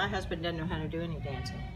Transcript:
my husband doesn't know how to do any dancing.